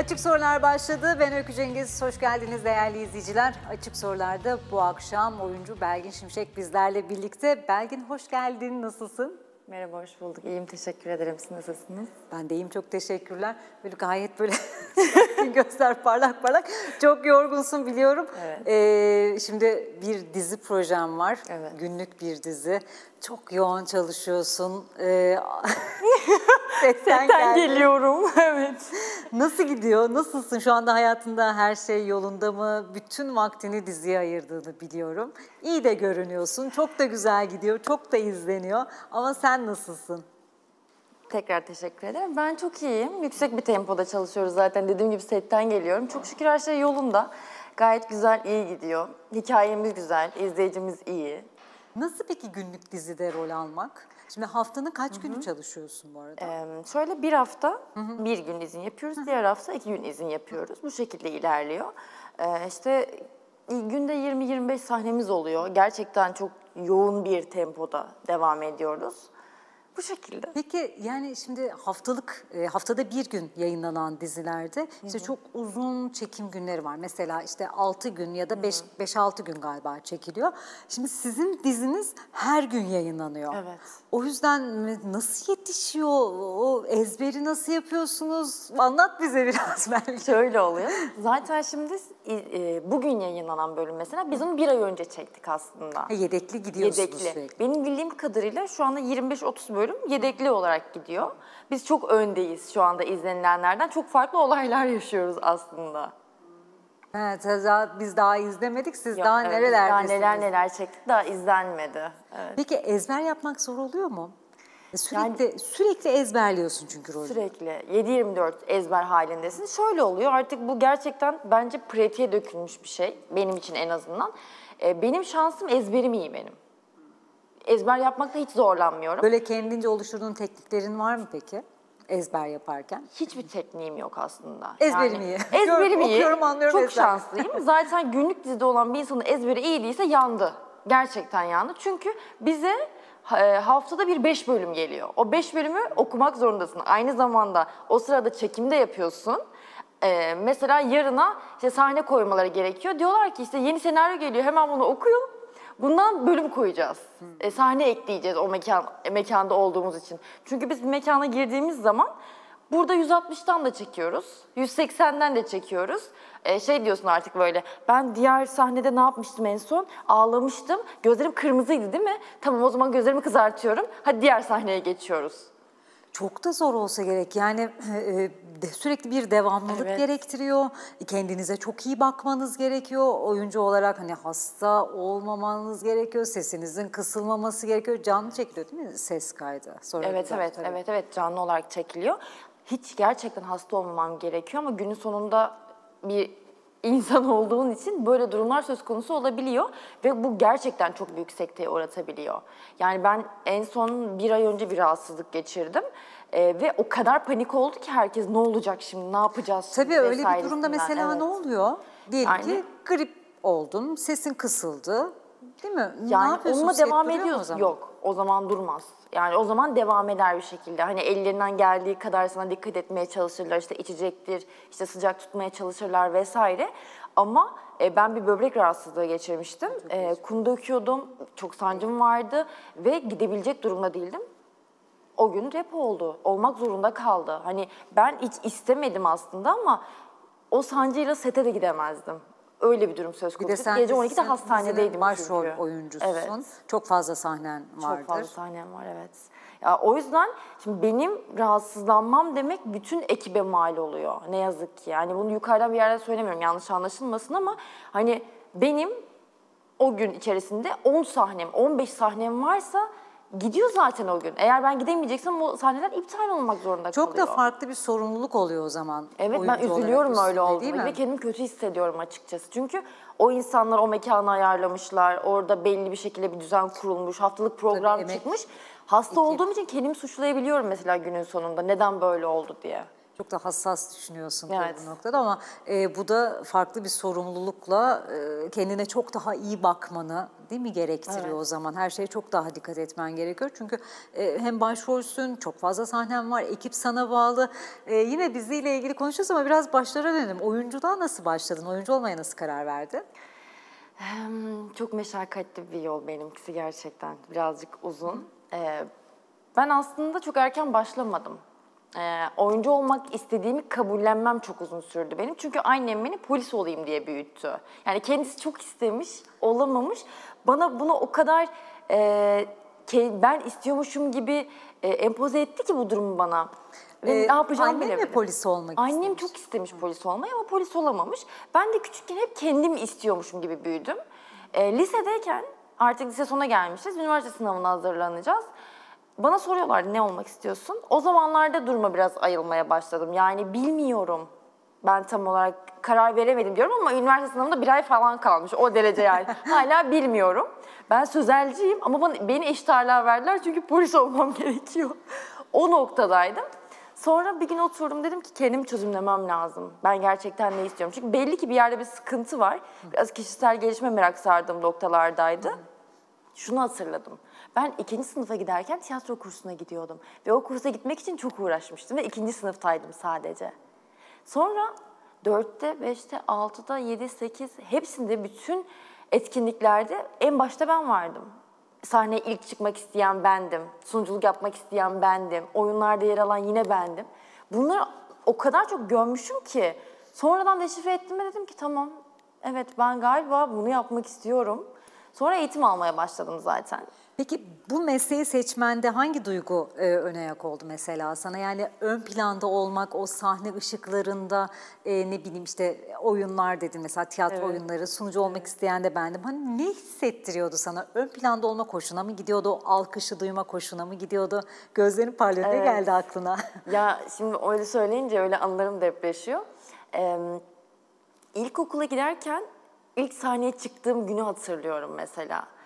Açık Sorular başladı. Ben Öykü Cengiz. Hoş geldiniz değerli izleyiciler. Açık Sorular'da bu akşam oyuncu Belgin Şimşek bizlerle birlikte. Belgin hoş geldin. Nasılsın? Merhaba, hoş bulduk. İyiyim, teşekkür ederim. Siz nasılsınız? Ben de iyiyim. Çok teşekkürler. Böyle gayet böyle gözler parlak parlak. Çok yorgunsun biliyorum. Evet. Ee, şimdi bir dizi projem var. Evet. Günlük bir dizi. Çok yoğun çalışıyorsun. Ee, setten geldin. geliyorum, evet. Nasıl gidiyor? Nasılsın? Şu anda hayatında her şey yolunda mı? Bütün vaktini diziye ayırdığını biliyorum. İyi de görünüyorsun. Çok da güzel gidiyor. Çok da izleniyor. Ama sen nasılsın? Tekrar teşekkür ederim. Ben çok iyiyim. Yüksek bir tempoda çalışıyoruz zaten. Dediğim gibi setten geliyorum. Çok şükür her şey yolunda. Gayet güzel, iyi gidiyor. Hikayemiz güzel, izleyicimiz iyi. Nasıl peki günlük dizide rol almak? Şimdi haftanın kaç günü çalışıyorsun bu arada? Ee, şöyle bir hafta bir gün izin yapıyoruz, diğer hafta iki gün izin yapıyoruz. Bu şekilde ilerliyor. Ee, işte günde 20-25 sahnemiz oluyor. Gerçekten çok yoğun bir tempoda devam ediyoruz. Bu şekilde. Peki yani şimdi haftalık e, haftada bir gün yayınlanan dizilerde işte çok uzun çekim günleri var. Mesela işte 6 gün ya da 5-6 gün galiba çekiliyor. Şimdi sizin diziniz her gün yayınlanıyor. Evet. O yüzden nasıl yetişiyor? O ezberi nasıl yapıyorsunuz? Anlat bize biraz belki. Şöyle oluyor. Zaten şimdi e, bugün yayınlanan bölüm mesela biz onu bir ay önce çektik aslında. Ha, Yedekli gidiyorsunuz Yedekli. sürekli. Benim bildiğim kadarıyla şu anda 25-30 bölüm yedekli olarak gidiyor. Biz çok öndeyiz şu anda izlenilenlerden. Çok farklı olaylar yaşıyoruz aslında. Evet, daha- biz daha izlemedik. Siz Yok, daha evet, nerelerdesiniz? Daha neler neler çektik daha izlenmedi. Evet. Peki ezber yapmak zor oluyor mu? E, Sürekli sürekli ezberliyorsun çünkü rolü. Sürekli 7-24 ezber halindesin. Şöyle oluyor artık bu gerçekten bence pratiğe dökülmüş bir şey. Benim için en azından. Ee, benim şansım ezberim iyi benim. Ezber yapmakta hiç zorlanmıyorum. Böyle kendince oluşturduğun tekniklerin var mı peki? Ezber yaparken. Hiçbir tekniğim yok aslında. Ezberim iyi. Ezberim iyi. Okuyorum, anlıyorum, Çok ezber. şanslıyım. Zaten günlük dizide olan bir insanın ezberi iyi değilse yandı. Gerçekten yandı. Çünkü bize e, haftada bir beş bölüm geliyor. O beş bölümü okumak zorundasın. Aynı zamanda o sırada çekimde yapıyorsun. E, mesela yarına işte sahne koymaları gerekiyor. Diyorlar ki işte yeni senaryo geliyor hemen bunu okuyun. Bundan bölüm koyacağız. E, sahne ekleyeceğiz o mekan e, mekanda olduğumuz için. Çünkü biz bir mekana girdiğimiz zaman burada 160'tan da çekiyoruz. 180'den de çekiyoruz. E, şey diyorsun artık böyle. Ben diğer sahnede ne yapmıştım en son? Ağlamıştım. Gözlerim kırmızıydı değil mi? Tamam o zaman gözlerimi kızartıyorum. Hadi diğer sahneye geçiyoruz. Çok da zor olsa gerek. Yani e, de, sürekli bir devamlılık Evet. gerektiriyor. Kendinize çok iyi bakmanız gerekiyor. Oyuncu olarak hani hasta olmamanız gerekiyor. Sesinizin kısılmaması gerekiyor. Canlı çekiliyor değil mi ses kaydı? Sonra Evet evet tabii. evet evet canlı olarak çekiliyor. Hiç gerçekten hasta olmamam gerekiyor ama günün sonunda bir insan olduğun için böyle durumlar söz konusu olabiliyor ve bu gerçekten çok büyük sekteye uğratabiliyor. Yani ben en son bir ay önce bir rahatsızlık geçirdim Ee, ve o kadar panik oldu ki herkes ne olacak şimdi, ne yapacağız şimdi Tabii öyle bir durumda mesela ne Evet. oluyor? Diyelim Yani- ki grip oldun, sesin kısıldı. Değil mi? ne Yani yapıyorsun? onunla devam ediyorsun. Yok, o zaman durmaz. Yani o zaman devam eder bir şekilde. Hani ellerinden geldiği kadar sana dikkat etmeye çalışırlar. İşte içecektir, işte sıcak tutmaya çalışırlar vesaire. Ama e, ben bir böbrek rahatsızlığı geçirmiştim. E, kum döküyordum, çok sancım vardı ve gidebilecek durumda değildim. O gün rep oldu. Olmak zorunda kaldı. Hani ben hiç istemedim aslında ama o sancıyla sete de gidemezdim. Öyle bir durum söz Bir de konusu. sen Gece dizinin- 12'de hastanedeydim başrol çünkü. oyuncusun. Evet. Çok fazla sahnen vardır. Çok fazla sahnem var evet. Ya o yüzden şimdi benim rahatsızlanmam demek bütün ekibe mal oluyor. Ne yazık ki. Yani bunu yukarıdan bir yerden söylemiyorum yanlış anlaşılmasın ama hani benim o gün içerisinde 10 sahnem, 15 sahnem varsa gidiyor zaten o gün. Eğer ben gidemeyeceksem o sahneler iptal olmak zorunda Çok kalıyor. da farklı bir sorumluluk oluyor o zaman. Evet ben üzülüyorum öyle mi? ve kendimi kötü hissediyorum açıkçası. Çünkü o insanlar o mekanı ayarlamışlar, orada belli bir şekilde bir düzen kurulmuş, haftalık program Tabii, çıkmış. Hasta ekip. olduğum için kendimi suçlayabiliyorum mesela günün sonunda neden böyle oldu diye. Çok da hassas düşünüyorsun Evet. bu noktada ama e, bu da farklı bir sorumlulukla e, kendine çok daha iyi bakmanı değil mi gerektiriyor Evet. o zaman. Her şeye çok daha dikkat etmen gerekiyor. Çünkü e, hem başrolsün, çok fazla sahnen var, ekip sana bağlı. E, yine diziyle ilgili konuşacağız ama biraz başlara dönelim. Oyunculuğa nasıl başladın? Oyuncu olmaya nasıl karar verdin? Çok meşakkatli bir yol benimkisi gerçekten. Birazcık uzun. Ee, ben aslında çok erken başlamadım. Ee, oyuncu olmak istediğimi kabullenmem çok uzun sürdü benim. Çünkü annem beni polis olayım diye büyüttü. Yani kendisi çok istemiş, olamamış. Bana bunu o kadar e, ben istiyormuşum gibi e, empoze etti ki bu durumu bana. Ve Ee, ne yapacağımı annen bilemedim. polis olmak Annem istemiş? çok istemiş polis olmayı ama polis olamamış. Ben de küçükken hep kendim istiyormuşum gibi büyüdüm. E, lisedeyken artık lise sona gelmişiz. Üniversite sınavına hazırlanacağız. Bana soruyorlar ne olmak istiyorsun? O zamanlarda duruma biraz ayılmaya başladım. Yani bilmiyorum. Ben tam olarak karar veremedim diyorum ama üniversite sınavında bir ay falan kalmış. O derece yani. Hala bilmiyorum. Ben sözelciyim ama bana, beni eşit ağırlığa verdiler çünkü polis olmam gerekiyor. O noktadaydım. Sonra bir gün oturdum dedim ki kendimi çözümlemem lazım. Ben gerçekten ne istiyorum? Çünkü belli ki bir yerde bir sıkıntı var. Biraz kişisel gelişme merak sardığım noktalardaydı. Şunu hatırladım. Ben ikinci sınıfa giderken tiyatro kursuna gidiyordum. Ve o kursa gitmek için çok uğraşmıştım ve ikinci sınıftaydım sadece. Sonra 4'te, 5'te, 6'da, 7, 8 hepsinde bütün etkinliklerde en başta ben vardım. Sahneye ilk çıkmak isteyen bendim. Sunuculuk yapmak isteyen bendim. Oyunlarda yer alan yine bendim. Bunları o kadar çok görmüşüm ki sonradan deşifre ettiğimde dedim ki tamam evet ben galiba bunu yapmak istiyorum. Sonra eğitim almaya başladım zaten. Peki bu mesleği seçmende hangi duygu e, öne ayak oldu mesela sana? Yani ön planda olmak, o sahne ışıklarında e, ne bileyim işte oyunlar dedin mesela tiyatro Evet. oyunları, sunucu olmak isteyen de bendim. Hani ne hissettiriyordu sana? Ön planda olma hoşuna mı gidiyordu? O alkışı duyma hoşuna mı gidiyordu? Gözlerin parlıyor. Ne Evet. geldi aklına? Ya şimdi öyle söyleyince öyle anılarım depreşiyor. Ee, ilkokula giderken ilk sahneye çıktığım günü hatırlıyorum mesela.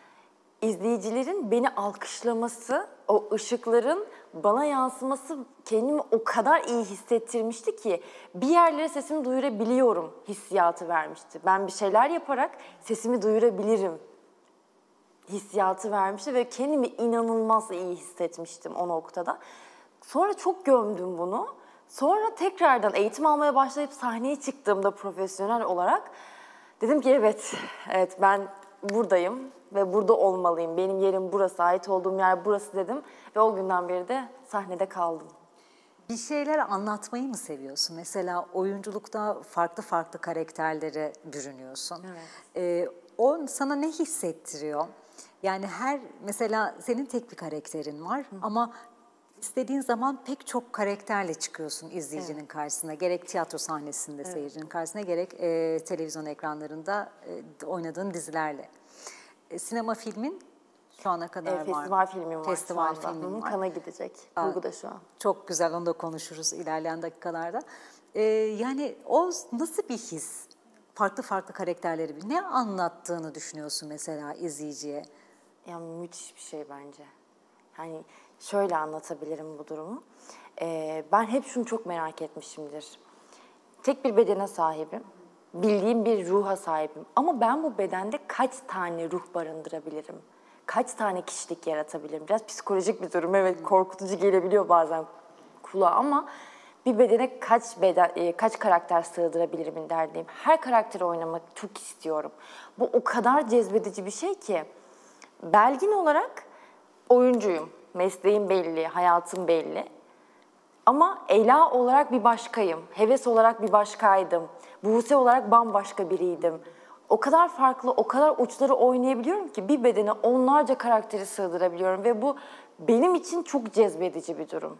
İzleyicilerin beni alkışlaması, o ışıkların bana yansıması kendimi o kadar iyi hissettirmişti ki bir yerlere sesimi duyurabiliyorum hissiyatı vermişti. Ben bir şeyler yaparak sesimi duyurabilirim hissiyatı vermişti ve kendimi inanılmaz iyi hissetmiştim o noktada. Sonra çok gömdüm bunu. Sonra tekrardan eğitim almaya başlayıp sahneye çıktığımda profesyonel olarak dedim ki evet, evet ben buradayım ve burada olmalıyım. Benim yerim burası, ait olduğum yer burası dedim ve o günden beri de sahnede kaldım. Bir şeyler anlatmayı mı seviyorsun? Mesela oyunculukta farklı farklı karakterlere bürünüyorsun. Ee, o sana ne hissettiriyor? Yani her mesela senin tek bir karakterin var ama istediğin zaman pek çok karakterle çıkıyorsun izleyicinin karşısına. Gerek tiyatro sahnesinde seyircinin karşısına gerek e, televizyon ekranlarında e, oynadığın dizilerle. E, sinema filmin şu ana kadar var. festival filmim var Festival anda. filmin Hı hı, var. Kana gidecek. Kurguda şu an. Çok güzel, onu da konuşuruz ilerleyen dakikalarda. Ee, yani o nasıl bir his? Farklı farklı karakterleri bir. Ne anlattığını düşünüyorsun mesela izleyiciye? Ya müthiş bir şey bence. Yani şöyle anlatabilirim bu durumu. Ee, ben hep şunu çok merak etmişimdir. Tek bir bedene sahibim. Bildiğim bir ruha sahibim. Ama ben bu bedende kaç tane ruh barındırabilirim? Kaç tane kişilik yaratabilirim? Biraz psikolojik bir durum. Evet korkutucu gelebiliyor bazen kulağa ama bir bedene kaç beden, e, kaç karakter sığdırabilirim derdeyim. Her karakteri oynamak çok istiyorum. Bu o kadar cezbedici bir şey ki. Belgin olarak oyuncuyum. Mesleğim belli, hayatım belli. Ama Ela olarak bir başkayım. Heves olarak bir başkaydım. Buse olarak bambaşka biriydim. O kadar farklı, o kadar uçları oynayabiliyorum ki bir bedene onlarca karakteri sığdırabiliyorum ve bu benim için çok cezbedici bir durum.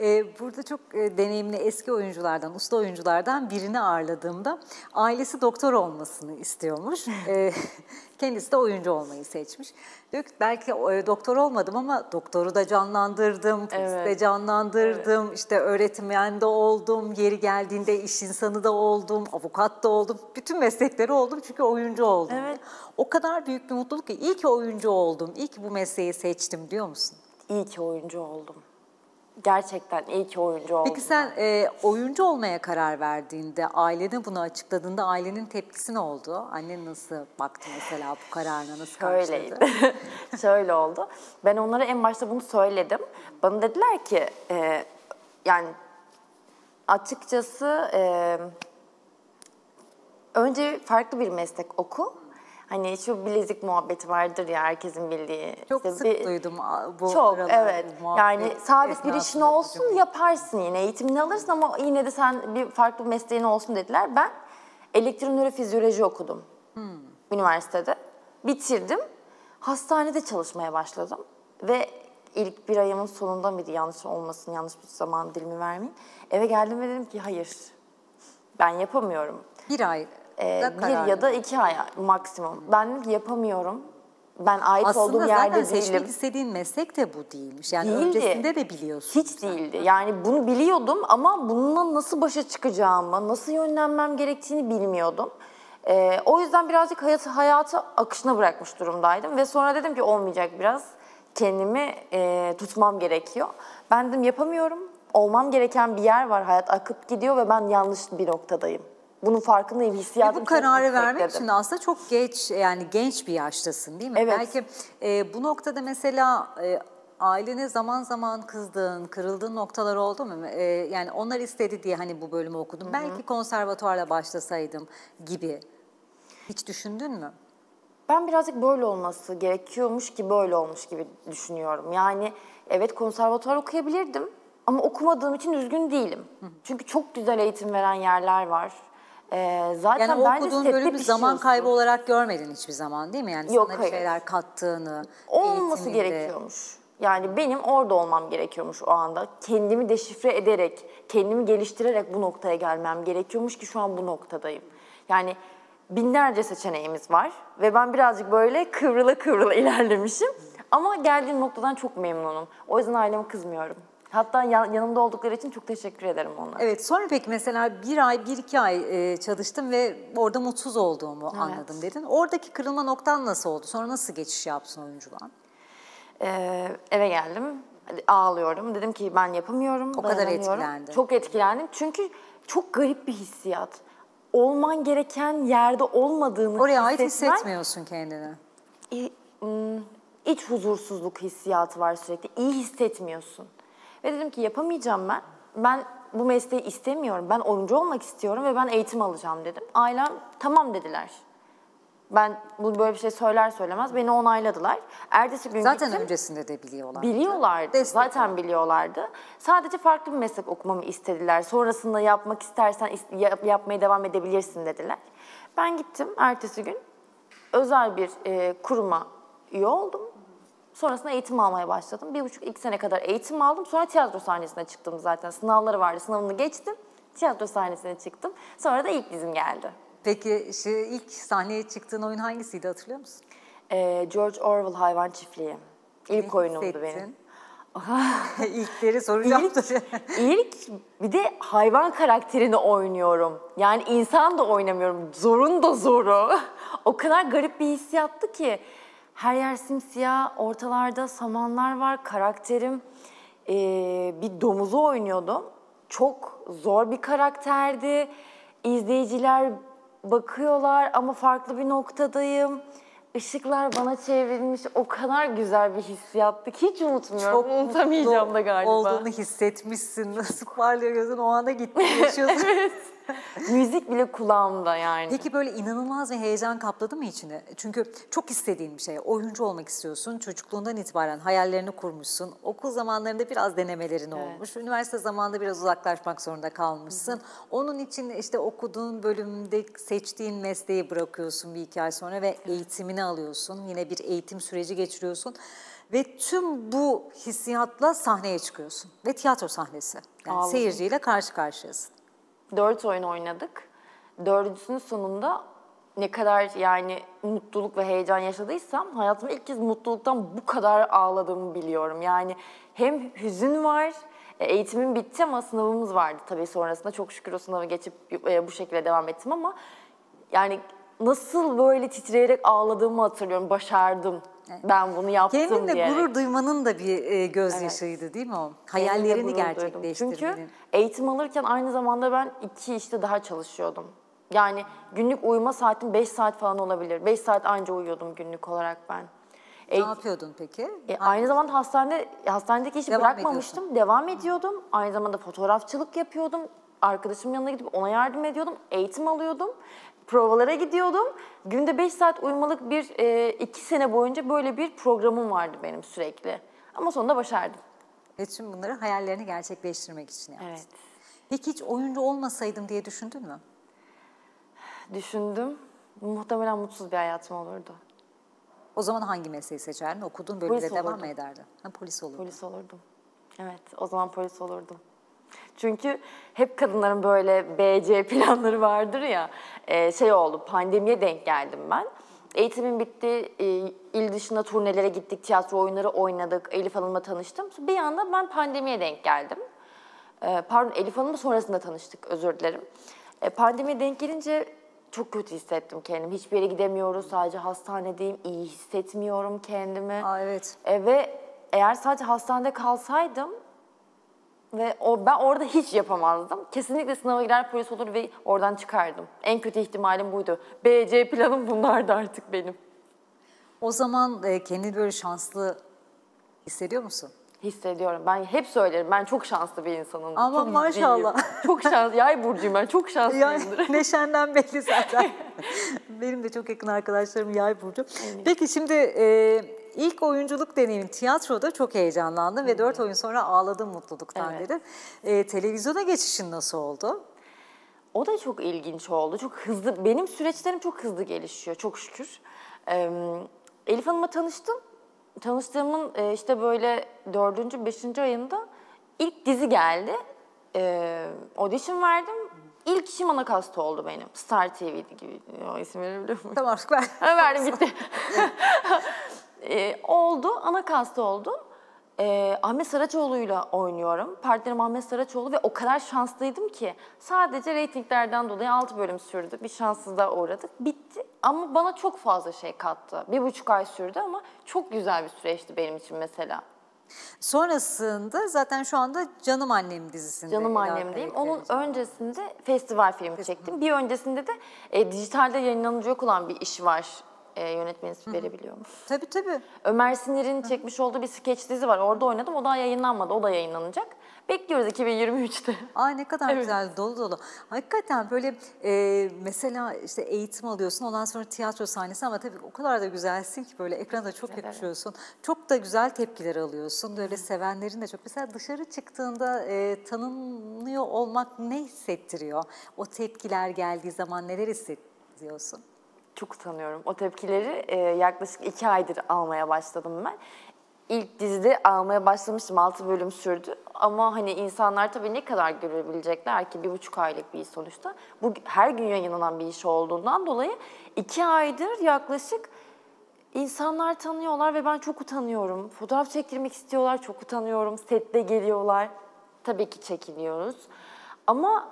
Ee, burada çok e, deneyimli eski oyunculardan, usta oyunculardan birini ağırladığımda ailesi doktor olmasını istiyormuş. Ee, kendisi de oyuncu olmayı seçmiş. Diyor ki belki e, doktor olmadım ama doktoru da canlandırdım, polisi de Evet. canlandırdım, işte öğretmen de oldum, yeri geldiğinde iş insanı da oldum, avukat da oldum. Bütün meslekleri oldum çünkü oyuncu oldum. Evet. O kadar büyük bir mutluluk ki iyi ki oyuncu oldum, iyi ki bu mesleği seçtim diyor musun? İyi ki oyuncu oldum. Gerçekten iyi ki oyuncu oldum. Peki sen e, oyuncu olmaya karar verdiğinde, ailene bunu açıkladığında ailenin tepkisi ne oldu? Annen nasıl baktı mesela bu kararına, nasıl Şöyleydi. karşıladı? Şöyle oldu. Ben onlara en başta bunu söyledim. Bana dediler ki e, yani açıkçası e, önce farklı bir meslek oku. Hani şu bilezik muhabbeti vardır ya herkesin bildiği. Çok İşte sık bir- duydum bu Çok evet. bu Yani sabit bir işin olsun duydum. yaparsın yine eğitimini alırsın ama yine de sen bir farklı bir mesleğin olsun dediler. Ben elektronörofizyoloji okudum üniversitede. Bitirdim. Hastanede çalışmaya başladım ve ilk bir ayımın sonunda mıydı yanlış olmasın yanlış bir zaman dilimi vermeyeyim. Eve geldim ve dedim ki hayır ben yapamıyorum. Bir ay Karar bir ya da iki ay maksimum. Ben dedim ki yapamıyorum. Ben ait Aslında olduğum zaten yerde seçmek değilim. istediğin meslek de bu değilmiş. Yani Değildi. öncesinde de biliyorsun. Hiç değildi. Yani bunu biliyordum ama bununla nasıl başa çıkacağımı, nasıl yönlenmem gerektiğini bilmiyordum. Ee, o yüzden birazcık hayat, hayatı akışına bırakmış durumdaydım. Ve sonra dedim ki olmayacak biraz. Kendimi e, tutmam gerekiyor. Ben dedim yapamıyorum. Olmam gereken bir yer var. Hayat akıp gidiyor ve ben yanlış bir noktadayım. Bunun farkındayım. Ve Hissiyatım bu çok kararı vermek için aslında çok geç yani genç bir yaştasın değil mi? Evet. Belki e, bu noktada mesela e, ailene zaman zaman kızdığın, kırıldığın noktalar oldu mu? E, yani onlar istedi diye hani bu bölümü okudum. Belki konservatuarla başlasaydım gibi. Hiç düşündün mü? Ben birazcık böyle olması gerekiyormuş ki böyle olmuş gibi düşünüyorum. Yani evet konservatuvar okuyabilirdim ama okumadığım için üzgün değilim. Çünkü çok güzel eğitim veren yerler var. Ee, zaten Yani bence okuduğun bölümü zaman kaybı olarak görmedin hiçbir zaman değil mi? Yani Yok, sana bir hayır. şeyler kattığını, olması eğitiminde. gerekiyormuş. Yani benim orada olmam gerekiyormuş o anda. Kendimi deşifre ederek, kendimi geliştirerek bu noktaya gelmem gerekiyormuş ki şu an bu noktadayım. Yani binlerce seçeneğimiz var ve ben birazcık böyle kıvrıla kıvrıla ilerlemişim. Ama geldiğim noktadan çok memnunum. O yüzden aileme kızmıyorum. Hatta yan- yanımda oldukları için çok teşekkür ederim onlara. Evet sonra peki mesela bir ay, bir iki ay e, çalıştım ve orada mutsuz olduğumu anladım dedin. Oradaki kırılma noktan nasıl oldu? Sonra nasıl geçiş yapsın oyunculuğa? Ee, eve geldim. Ağlıyorum. Dedim ki ben yapamıyorum. O kadar etkilendin. Çok etkilendim. Çünkü çok garip bir hissiyat. Olman gereken yerde olmadığını Oraya ait hissetmiyorsun kendini. ım, iç huzursuzluk hissiyatı var sürekli. İyi hissetmiyorsun. Ve dedim ki yapamayacağım ben. Ben bu mesleği istemiyorum. Ben oyuncu olmak istiyorum ve ben eğitim alacağım dedim. Ailem tamam dediler. Ben bu böyle bir şey söyler söylemez beni onayladılar. Ertesi gün Zaten gittim. öncesinde de biliyorlar. Biliyorlardı. Destek zaten biliyorlardı. Sadece farklı bir meslek okumamı istediler. Sonrasında yapmak istersen is- yap- yapmaya devam edebilirsin dediler. Ben gittim ertesi gün özel bir e, kuruma üye oldum. Sonrasında eğitim almaya başladım. Bir buçuk iki sene kadar eğitim aldım. Sonra tiyatro sahnesine çıktım zaten. Sınavları vardı. Sınavını geçtim. Tiyatro sahnesine çıktım. Sonra da ilk dizim geldi. Peki işte ilk sahneye çıktığın oyun hangisiydi hatırlıyor musun? E, George Orwell Hayvan Çiftliği. İlk oyunumdu benim. Hissettin? İlkleri soracağım tabii. İlk bir de hayvan karakterini oynuyorum. Yani insan da oynamıyorum. Zorun da zoru. o kadar garip bir hissiyattı ki. Her yer simsiyah, ortalarda samanlar var. Karakterim eee, bir domuzu oynuyordum. Çok zor bir karakterdi. İzleyiciler bakıyorlar ama farklı bir noktadayım. Işıklar bana çevrilmiş. O kadar güzel bir hissiyattı ki hiç unutmuyorum. Çok Unutamayacağım da galiba. olduğunu hissetmişsin. Nasıl parlıyor gözün o anda gitti yaşıyorsun. Müzik bile kulağımda yani. Peki böyle inanılmaz bir heyecan kapladı mı içini? Çünkü çok istediğin bir şey. Oyuncu olmak istiyorsun. Çocukluğundan itibaren hayallerini kurmuşsun. Okul zamanlarında biraz denemelerin olmuş. Üniversite zamanında biraz uzaklaşmak zorunda kalmışsın. Onun için işte okuduğun bölümde seçtiğin mesleği bırakıyorsun bir iki ay sonra ve eğitimini alıyorsun. Yine bir eğitim süreci geçiriyorsun. Ve tüm bu hissiyatla sahneye çıkıyorsun. Ve tiyatro sahnesi. Yani Ağladım. seyirciyle karşı karşıyasın. Dört oyun oynadık. Dördüncüsünün sonunda ne kadar yani mutluluk ve heyecan yaşadıysam hayatımda ilk kez mutluluktan bu kadar ağladığımı biliyorum. Yani hem hüzün var, e, eğitimim bitti ama sınavımız vardı tabii sonrasında. Çok şükür o sınavı geçip e, bu şekilde devam ettim ama yani nasıl böyle titreyerek ağladığımı hatırlıyorum. Başardım. Ben bunu yaptım Kendinle diyerek. gurur duymanın da bir e, gözyaşıydı değil mi o? Hayallerini gerçekleştirmenin. Çünkü eğitim alırken aynı zamanda ben iki işte daha çalışıyordum. Yani günlük uyuma saatim 5 saat falan olabilir. 5 saat anca uyuyordum günlük olarak ben. ne Eğit- yapıyordun peki? E, aynı zamanda hastanede hastanedeki işi Devam bırakmamıştım. Devam ediyordum. Aynı zamanda fotoğrafçılık yapıyordum. Arkadaşımın yanına gidip ona yardım ediyordum. Eğitim alıyordum. Provalara gidiyordum. Günde 5 saat uyumalık bir e, iki sene boyunca böyle bir programım vardı benim sürekli. Ama sonunda başardım. Ve tüm bunları hayallerini gerçekleştirmek için yaptın. Evet. Peki hiç oyuncu olmasaydım diye düşündün mü? Düşündüm. Muhtemelen mutsuz bir hayatım olurdu. O zaman hangi mesleği seçerdin? Okuduğun bölümde Polis devam olurdum. mı ederdin? Ha, polis olurdun. Polis olurdum. Evet, o zaman polis olurdum. Çünkü hep kadınların böyle BC planları vardır ya. Ee, şey oldu, pandemiye denk geldim ben. Eğitimim bitti, e, il dışında turnelere gittik, tiyatro oyunları oynadık, Elif Hanım'la tanıştım. Bir anda ben pandemiye denk geldim. Ee, pardon, Elif Hanım'la sonrasında tanıştık, özür dilerim. Pandemiye denk gelince çok kötü hissettim kendimi. Hiçbir yere gidemiyoruz, sadece hastanedeyim, iyi hissetmiyorum kendimi. Aa, evet. E, ve eğer sadece hastanede kalsaydım ve o ben orada hiç yapamazdım. Kesinlikle sınava girer polis olur ve oradan çıkardım. En kötü ihtimalim buydu. BC planım bunlardı artık benim. O zaman e, kendini böyle şanslı hissediyor musun? Hissediyorum. Ben hep söylerim. Ben çok şanslı bir insanım. Aman çok maşallah. ciddiyim. Çok şanslı. Yay burcuyum ben. Çok şanslıyımdır. Yani neşenden belli zaten. Benim de çok yakın arkadaşlarım yay burcu. Peki şimdi e, ilk oyunculuk deneyimin tiyatroda çok heyecanlandın ve dört oyun sonra ağladın mutluluktan Evet. dedin. E, televizyona geçişin nasıl oldu? O da çok ilginç oldu. Çok hızlı, benim süreçlerim çok hızlı gelişiyor çok şükür. Ee, Elif Hanım'la tanıştım. Tanıştığımın e, işte böyle dördüncü, beşinci ayında ilk dizi geldi. Ee, audition verdim. İlk işim Anakasta oldu benim. Star TV'di gibi. O isim verebiliyor muyum? Tamam artık ben. Ha, verdim gitti. Ee, oldu, ana kasta oldu. Ee, Ahmet Saraçoğlu'yla oynuyorum. Partnerim Ahmet Saraçoğlu ve o kadar şanslıydım ki sadece reytinglerden dolayı 6 bölüm sürdü. Bir şanssızlığa uğradık. Bitti ama bana çok fazla şey kattı. Bir buçuk ay sürdü ama çok güzel bir süreçti benim için mesela. Sonrasında zaten şu anda Canım Annem dizisinde. Canım annemdeyim. Onun öncesinde festival filmi çektim. Bir öncesinde de e, dijitalde yayınlanacak olan bir iş var. E, yönetmeni verebiliyor mu? Tabii tabii. Ömer Sinir'in çekmiş olduğu bir skeç dizi var. Orada oynadım. O daha yayınlanmadı. O da yayınlanacak. Bekliyoruz 2023'te. Ay ne kadar Evet. güzel, dolu dolu. Hakikaten böyle e, mesela işte eğitim alıyorsun, ondan sonra tiyatro sahnesi ama tabii o kadar da güzelsin ki böyle ekranda çok yakışıyorsun. Çok da güzel tepkiler alıyorsun. Böyle sevenlerin de çok. Mesela dışarı çıktığında e, tanınıyor olmak ne hissettiriyor? O tepkiler geldiği zaman neler hissediyorsun? Çok utanıyorum. O tepkileri e, yaklaşık iki aydır almaya başladım ben. İlk dizide almaya başlamıştım. Altı bölüm sürdü. Ama hani insanlar tabii ne kadar görebilecekler ki bir buçuk aylık bir iş sonuçta. Bu her gün yayınlanan bir iş olduğundan dolayı iki aydır yaklaşık insanlar tanıyorlar ve ben çok utanıyorum. Fotoğraf çektirmek istiyorlar, çok utanıyorum. Sette geliyorlar. Tabii ki çekiliyoruz. Ama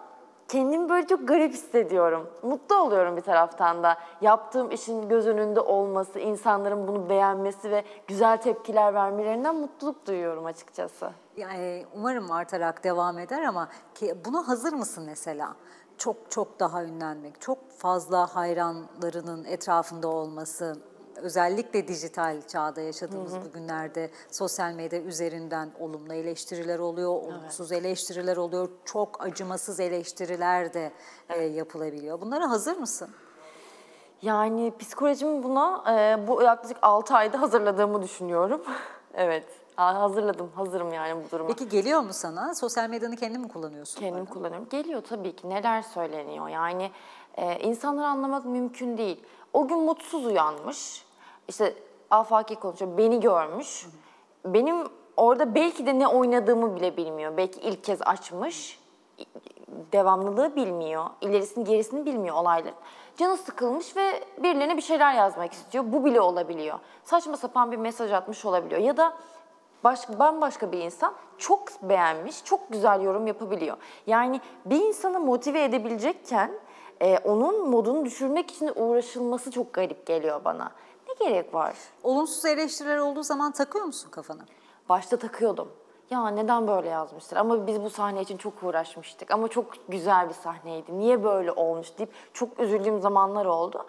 kendimi böyle çok garip hissediyorum. Mutlu oluyorum bir taraftan da. Yaptığım işin göz önünde olması, insanların bunu beğenmesi ve güzel tepkiler vermelerinden mutluluk duyuyorum açıkçası. Yani umarım artarak devam eder ama ki buna hazır mısın mesela? Çok çok daha ünlenmek, çok fazla hayranlarının etrafında olması, özellikle dijital çağda yaşadığımız bu günlerde sosyal medya üzerinden olumlu eleştiriler oluyor, olumsuz eleştiriler oluyor, çok acımasız eleştiriler de e, yapılabiliyor. Bunlara hazır mısın? Yani psikolojimi buna e, bu yaklaşık 6 ayda hazırladığımı düşünüyorum. evet, ha, hazırladım, hazırım yani bu duruma. Peki geliyor mu sana? Sosyal medyanı kendin mi kullanıyorsun? Kendim kullanıyorum. Geliyor tabii ki. Neler söyleniyor? Yani e, insanları anlamak mümkün değil. O gün mutsuz uyanmış. İşte afaki konuşuyor. Beni görmüş. Benim orada belki de ne oynadığımı bile bilmiyor. Belki ilk kez açmış. Devamlılığı bilmiyor. ilerisini gerisini bilmiyor olayların. Canı sıkılmış ve birilerine bir şeyler yazmak istiyor. Bu bile olabiliyor. Saçma sapan bir mesaj atmış olabiliyor. Ya da baş, bambaşka bir insan çok beğenmiş, çok güzel yorum yapabiliyor. Yani bir insanı motive edebilecekken e, onun modunu düşürmek için uğraşılması çok garip geliyor bana. Ne gerek var? Olumsuz eleştiriler olduğu zaman takıyor musun kafana? Başta takıyordum. Ya neden böyle yazmıştır? Ama biz bu sahne için çok uğraşmıştık. Ama çok güzel bir sahneydi. Niye böyle olmuş deyip çok üzüldüğüm zamanlar oldu.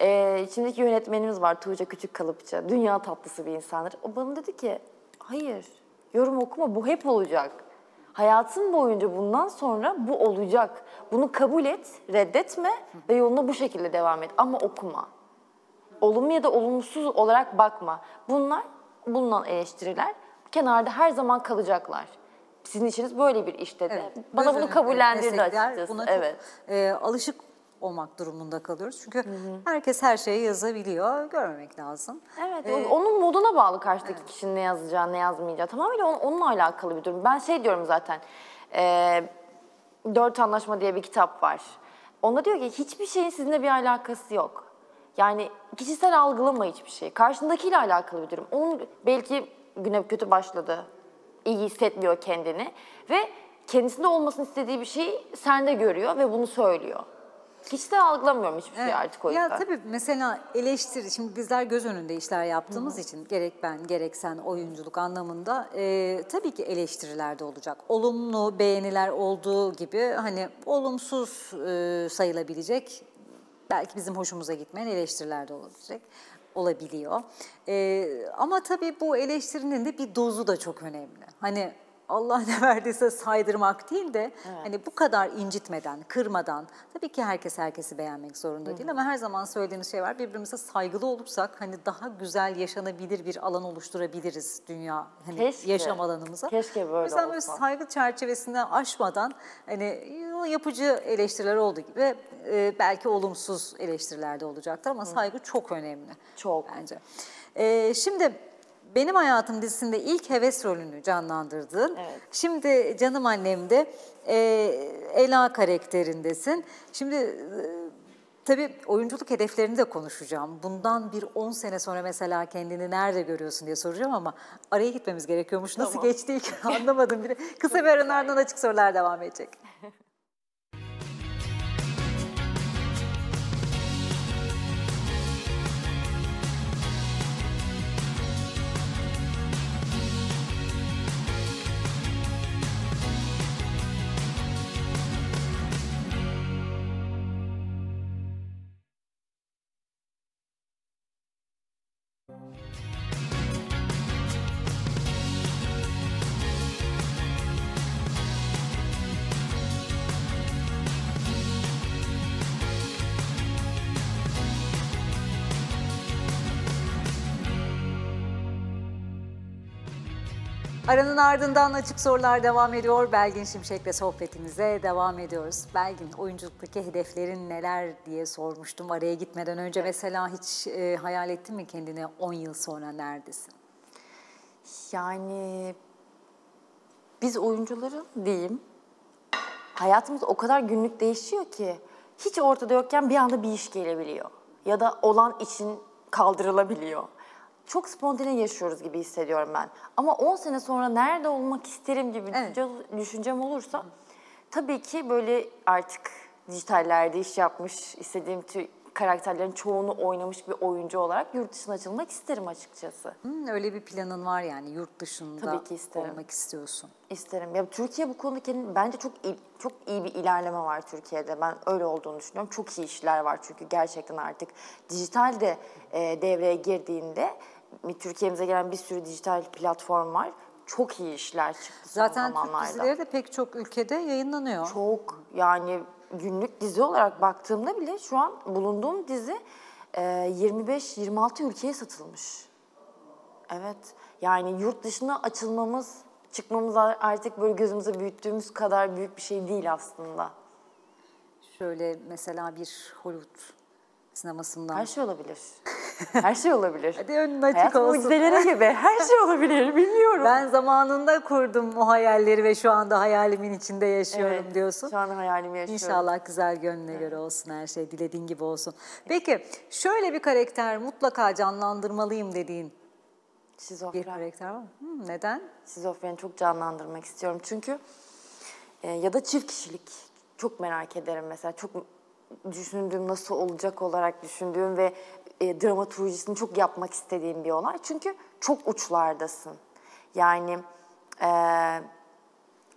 Ee, içindeki yönetmenimiz var Tuğçe Küçük Kalıpçı. Dünya tatlısı bir insandır. O bana dedi ki hayır yorum okuma bu hep olacak. Hayatın boyunca bundan sonra bu olacak. Bunu kabul et, reddetme ve yoluna bu şekilde devam et. Ama okuma olumlu ya da olumsuz olarak bakma. Bunlar bulunan eleştiriler kenarda her zaman kalacaklar. Sizin işiniz böyle bir iş dedi. Evet. Bana bunu kabullendirdi açıkçası. Buna çok evet. e, alışık olmak durumunda kalıyoruz. Çünkü herkes her şeyi yazabiliyor. Görmemek lazım. Evet, Ee, onun moduna bağlı karşıdaki kişinin ne yazacağı, ne yazmayacağı. Tamamen on- onunla alakalı bir durum. Ben şey diyorum zaten, e, Dört Anlaşma diye bir kitap var. Onda diyor ki hiçbir şeyin sizinle bir alakası yok. Yani kişisel algılama hiçbir şey. Karşındakiyle alakalı bir durum. Onun belki güne kötü başladı, iyi hissetmiyor kendini ve kendisinde olmasını istediği bir şeyi sende görüyor ve bunu söylüyor. Kişisel algılamıyorum hiçbir şey Evet. artık o yüzden. Ya tabii mesela eleştiri, şimdi bizler göz önünde işler yaptığımız için gerek ben gerek sen oyunculuk anlamında e, tabii ki eleştiriler de olacak. Olumlu beğeniler olduğu gibi hani olumsuz e, sayılabilecek belki bizim hoşumuza gitmeyen eleştiriler de olabilecek olabiliyor. E, ama tabii bu eleştirinin de bir dozu da çok önemli. Hani Allah ne verdiyse saydırmak değil de hani bu kadar incitmeden, kırmadan tabii ki herkes herkesi beğenmek zorunda değil ama her zaman söylediğimiz şey var. Birbirimize saygılı olursak hani daha güzel yaşanabilir bir alan oluşturabiliriz dünya hani Keşke. yaşam alanımıza. Keşke böyle O yüzden böyle saygı çerçevesinden aşmadan hani yapıcı eleştiriler olduğu gibi e, belki olumsuz eleştiriler de olacaktır ama saygı çok önemli. Çok. Bence. E, şimdi benim Hayatım dizisinde ilk heves rolünü canlandırdın. Evet. Şimdi Canım Annem'de e, Ela karakterindesin. Şimdi e, tabii oyunculuk hedeflerini de konuşacağım. Bundan bir 10 sene sonra mesela kendini nerede görüyorsun diye soracağım ama araya gitmemiz gerekiyormuş. Nasıl Tamam. geçti ilk anlamadım bile. Kısa bir aranın ardından açık sorular devam edecek. Aranın ardından açık sorular devam ediyor. Belgin Şimşek'le sohbetimize devam ediyoruz. Belgin, oyunculuktaki hedeflerin neler diye sormuştum araya gitmeden önce. Mesela hiç e, hayal ettin mi kendini 10 yıl sonra neredesin? Yani biz oyuncuların diyeyim hayatımız o kadar günlük değişiyor ki hiç ortada yokken bir anda bir iş gelebiliyor. Ya da olan için kaldırılabiliyor. Çok spontane yaşıyoruz gibi hissediyorum ben. Ama 10 sene sonra nerede olmak isterim gibi Evet. düşünce- düşüncem olursa tabii ki böyle artık dijitallerde iş yapmış, istediğim tür karakterlerin çoğunu oynamış bir oyuncu olarak yurt dışına açılmak isterim açıkçası. Hmm, öyle bir planın var yani yurt dışında Tabii ki isterim. olmak istiyorsun. İsterim. Ya Türkiye bu konuda kendini, bence çok iyi, çok iyi bir ilerleme var Türkiye'de. Ben öyle olduğunu düşünüyorum. Çok iyi işler var çünkü gerçekten artık dijital de e, devreye girdiğinde Türkiye'mize gelen bir sürü dijital platform var. Çok iyi işler çıktı son Zaten Türk zamanlarda. dizileri de pek çok ülkede yayınlanıyor. Çok yani günlük dizi olarak baktığımda bile şu an bulunduğum dizi e, 25-26 ülkeye satılmış. Evet. Yani yurt dışına açılmamız, çıkmamız artık böyle gözümüze büyüttüğümüz kadar büyük bir şey değil aslında. Şöyle mesela bir Hollywood sinemasından. Her şey olabilir. Her şey olabilir. Hadi önün açık Hayat olsun. mucizeleri gibi. Her şey olabilir. Bilmiyorum. Ben zamanında kurdum o hayalleri ve şu anda hayalimin içinde yaşıyorum Evet, diyorsun. Şu an hayalimi yaşıyorum. İnşallah güzel gönlüne göre olsun her şey, dilediğin gibi olsun. Peki şöyle bir karakter mutlaka canlandırmalıyım dediğin bir Şizofren. karakter var mı? Hmm, neden? Şizofreni çok canlandırmak istiyorum. Çünkü e, ya da çift kişilik çok merak ederim mesela. Çok düşündüğüm, nasıl olacak olarak düşündüğüm ve e, dramaturjisini çok yapmak istediğim bir olay. Çünkü çok uçlardasın. Yani e,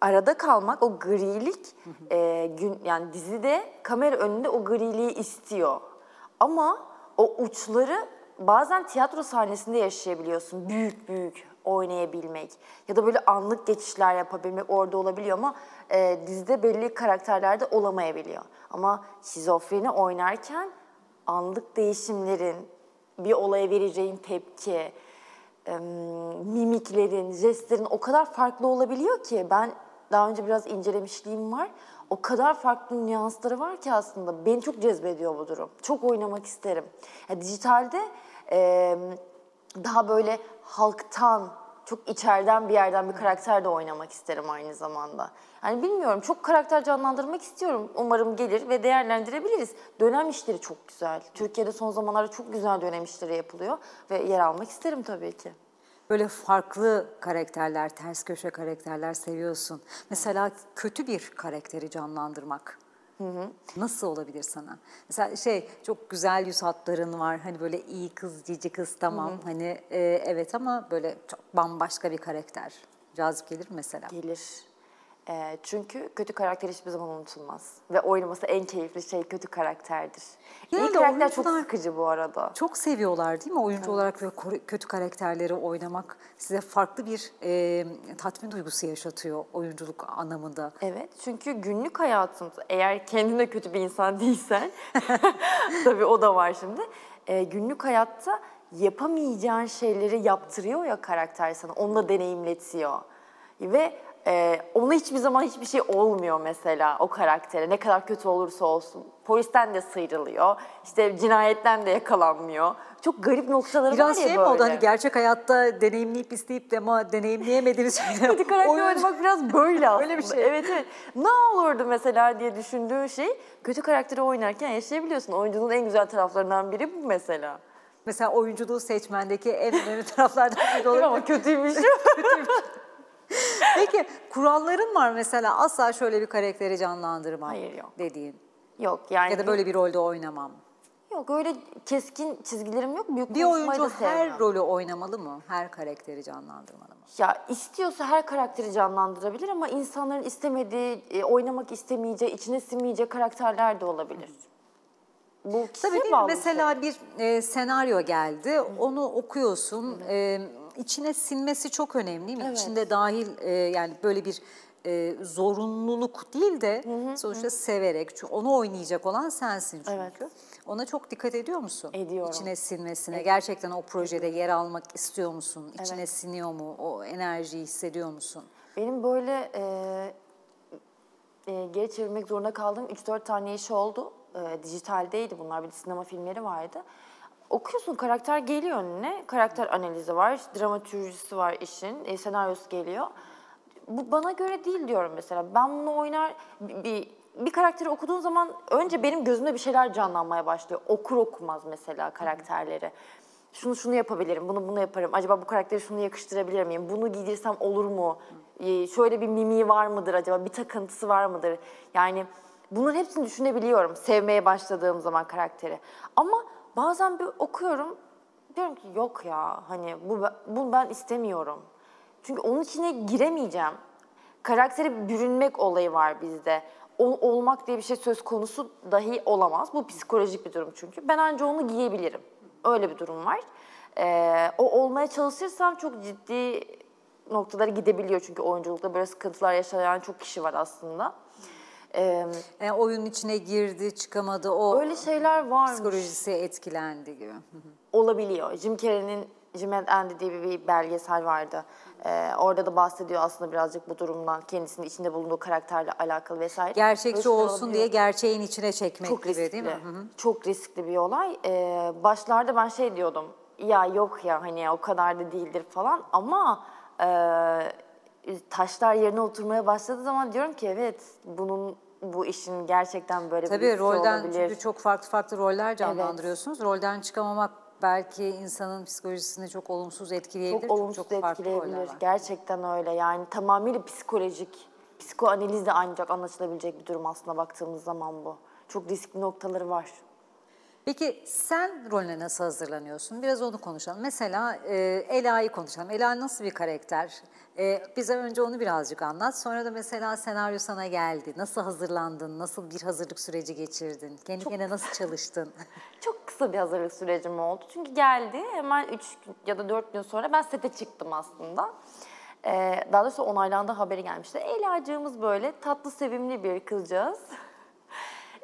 arada kalmak, o grilik e, gün yani dizide kamera önünde o griliği istiyor. Ama o uçları bazen tiyatro sahnesinde yaşayabiliyorsun. Büyük büyük oynayabilmek ya da böyle anlık geçişler yapabilmek orada olabiliyor ama e, dizide belli karakterlerde olamayabiliyor. Ama şizofreni oynarken anlık değişimlerin, bir olaya vereceğin tepki, mimiklerin, jestlerin o kadar farklı olabiliyor ki ben daha önce biraz incelemişliğim var. O kadar farklı nüansları var ki aslında beni çok cezbediyor bu durum. Çok oynamak isterim. Ya, dijitalde daha böyle halktan, çok içeriden bir yerden bir karakter de oynamak isterim aynı zamanda. Yani bilmiyorum çok karakter canlandırmak istiyorum. Umarım gelir ve değerlendirebiliriz. Dönem işleri çok güzel. Türkiye'de son zamanlarda çok güzel dönem işleri yapılıyor ve yer almak isterim tabii ki. Böyle farklı karakterler, ters köşe karakterler seviyorsun. Mesela kötü bir karakteri canlandırmak. Nasıl olabilir sana? Mesela şey çok güzel yüz hatların var. Hani böyle iyi kız, cici kız tamam. Hani e, evet ama böyle çok bambaşka bir karakter. Cazip gelir mesela. Gelir. Ee, çünkü kötü karakter hiçbir zaman unutulmaz. Ve oynaması en keyifli şey kötü karakterdir. Genelde İyi karakter çok sıkıcı bu arada. Çok seviyorlar değil mi? Oyuncu olarak böyle kor- kötü karakterleri oynamak size farklı bir e, tatmin duygusu yaşatıyor oyunculuk anlamında. Evet çünkü günlük hayatında eğer kendine kötü bir insan değilsen tabii o da var şimdi. Ee, günlük hayatta yapamayacağın şeyleri yaptırıyor ya karakter sana. Onunla deneyimletiyor. Ve e, ona hiçbir zaman hiçbir şey olmuyor mesela o karaktere. Ne kadar kötü olursa olsun. Polisten de sıyrılıyor. İşte cinayetten de yakalanmıyor. Çok garip noktaları Biraz var ya şey mi böyle. oldu hani gerçek hayatta deneyimleyip isteyip de ama deneyimleyemediğiniz şeyler. Kötü karakter oynamak biraz böyle aslında. Öyle bir şey. Evet evet. Ne olurdu mesela diye düşündüğün şey kötü karakteri oynarken yaşayabiliyorsun. Oyunculuğun en güzel taraflarından biri bu mesela. Mesela oyunculuğu seçmendeki en önemli taraflardan biri olabilir. Ama kötüymüş. Peki kuralların var mesela asla şöyle bir karakteri canlandırmam Hayır, yok. dediğin. yok yani. Ya da böyle bir rolde oynamam. Yok öyle keskin çizgilerim yok. Büyük Bir oyuncu sevmem. her rolü oynamalı mı? Her karakteri canlandırmalı mı? Ya istiyorsa her karakteri canlandırabilir ama insanların istemediği, e, oynamak istemeyeceği, içine sinmeyeceği karakterler de olabilir. Bu Tabii değil Mesela şey. bir e, senaryo geldi, onu okuyorsun, e, içine sinmesi çok önemli değil mi? Evet. İçinde dahil e, yani böyle bir e, zorunluluk değil de sonuçta severek, çünkü onu oynayacak olan sensin çünkü. Evet. Ona çok dikkat ediyor musun? Ediyorum. İçine sinmesine, gerçekten o projede yer almak istiyor musun? İçine siniyor mu? O enerjiyi hissediyor musun? Benim böyle e, e, geri çevirmek zorunda kaldığım 3-4 tane iş oldu. E, dijitaldeydi bunlar, bir de sinema filmleri vardı. Okuyorsun, karakter geliyor önüne, karakter analizi var, dramatürjisi var işin, e, senaryosu geliyor. Bu bana göre değil diyorum mesela. Ben bunu oynar, bir, bir, karakteri okuduğun zaman önce benim gözümde bir şeyler canlanmaya başlıyor. Okur okumaz mesela karakterleri şunu şunu yapabilirim, bunu bunu yaparım. Acaba bu karakteri şunu yakıştırabilir miyim? Bunu giydirsem olur mu? Ee, şöyle bir mimiği var mıdır acaba? Bir takıntısı var mıdır? Yani bunun hepsini düşünebiliyorum sevmeye başladığım zaman karakteri. Ama bazen bir okuyorum, diyorum ki yok ya hani bu, bu ben istemiyorum. Çünkü onun içine giremeyeceğim. Karaktere bürünmek olayı var bizde. Ol- olmak diye bir şey söz konusu dahi olamaz. Bu psikolojik bir durum çünkü. Ben ancak onu giyebilirim. Öyle bir durum var. Ee, o olmaya çalışırsam çok ciddi noktalara gidebiliyor çünkü oyunculukta böyle sıkıntılar yaşayan çok kişi var aslında. Ee, Yani oyunun içine girdi, çıkamadı, o öyle şeyler var psikolojisi etkilendi gibi. Olabiliyor. Jim Carrey'nin Jim and Andy diye bir, belgesel vardı. Ee, orada da bahsediyor aslında birazcık bu durumdan. Kendisinin içinde bulunduğu karakterle alakalı vesaire. Gerçekçi şeyler olsun olabiliyor. diye gerçeğin içine çekmek çok gibi riskli. değil mi? Hı hı. Çok riskli bir olay. Ee, başlarda ben şey diyordum. Ya yok ya hani o kadar da değildir falan ama e, taşlar yerine oturmaya başladığı zaman diyorum ki evet bunun bu işin gerçekten böyle bir Tabii etkisi rolden olabilir. çünkü çok farklı farklı roller canlandırıyorsunuz. Rolden çıkamamak belki insanın psikolojisini çok olumsuz etkileyebilir. çok olumsuz çok roller etkileyebilir. Gerçekten öyle. Yani tamamıyla psikolojik, psikoanalizle ancak anlaşılabilecek bir durum aslında baktığımız zaman bu. çok riskli noktaları var. Peki sen rolüne nasıl hazırlanıyorsun? Biraz onu konuşalım. Mesela e, Ela'yı konuşalım. Ela nasıl bir karakter? E, bize önce onu birazcık anlat. Sonra da mesela senaryo sana geldi. Nasıl hazırlandın? Nasıl bir hazırlık süreci geçirdin? Kendi kendine nasıl çalıştın? Çok kısa bir hazırlık sürecim oldu. Çünkü geldi hemen 3 ya da 4 gün sonra ben sete çıktım aslında. Ee, daha doğrusu onaylandı haberi gelmişti. Ela'cığımız böyle tatlı sevimli bir kızcağız.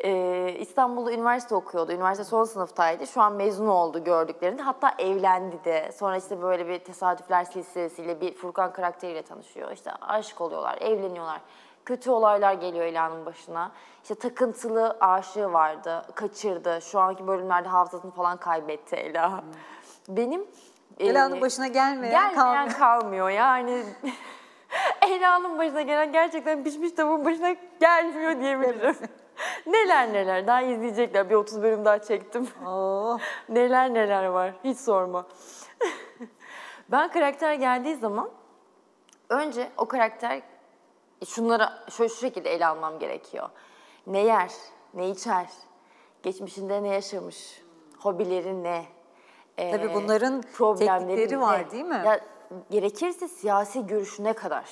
Ee, İstanbul'da üniversite okuyordu. Üniversite son sınıftaydı. Şu an mezun oldu gördüklerinde. Hatta evlendi de. Sonra işte böyle bir tesadüfler silsilesiyle bir Furkan karakteriyle tanışıyor. İşte aşık oluyorlar, evleniyorlar. Kötü olaylar geliyor Ela'nın başına. İşte takıntılı aşığı vardı, kaçırdı. Şu anki bölümlerde hafızasını falan kaybetti Ela. Benim... Ela'nın e, başına gelmeyen, gelmeyen kalmıyor. kalmıyor. Yani Ela'nın başına gelen gerçekten pişmiş tavuğun başına gelmiyor diyebilirim. neler neler daha izleyecekler. Bir 30 bölüm daha çektim. Oo. neler neler var hiç sorma. ben karakter geldiği zaman önce o karakter şunları şöyle şu şekilde ele almam gerekiyor. Ne yer, ne içer, geçmişinde ne yaşamış, hobileri ne, ee, Tabii bunların teknikleri var, değil mi? Ya, gerekirse siyasi görüşüne kadar,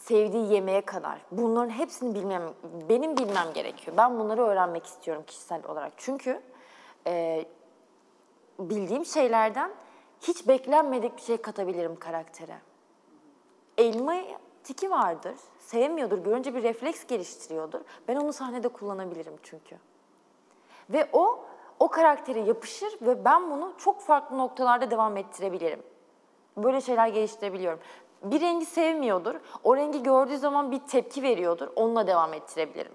sevdiği yemeğe kadar bunların hepsini bilmem, benim bilmem gerekiyor. Ben bunları öğrenmek istiyorum kişisel olarak. Çünkü e, bildiğim şeylerden hiç beklenmedik bir şey katabilirim karaktere. Elma tiki vardır, sevmiyordur, görünce bir refleks geliştiriyordur. Ben onu sahnede kullanabilirim çünkü. Ve o o karaktere yapışır ve ben bunu çok farklı noktalarda devam ettirebilirim. Böyle şeyler geliştirebiliyorum. Bir rengi sevmiyordur, o rengi gördüğü zaman bir tepki veriyordur, onunla devam ettirebilirim.